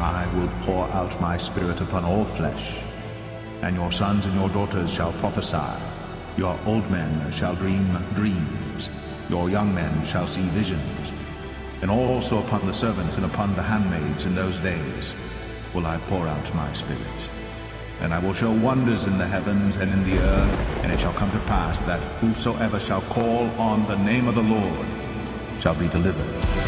I will pour out my spirit upon all flesh, and your sons and your daughters shall prophesy. Your old men shall dream dreams, your young men shall see visions. And also upon the servants and upon the handmaids in those days will I pour out my spirit. And I will show wonders in the heavens and in the earth, and it shall come to pass that whosoever shall call on the name of the Lord shall be delivered.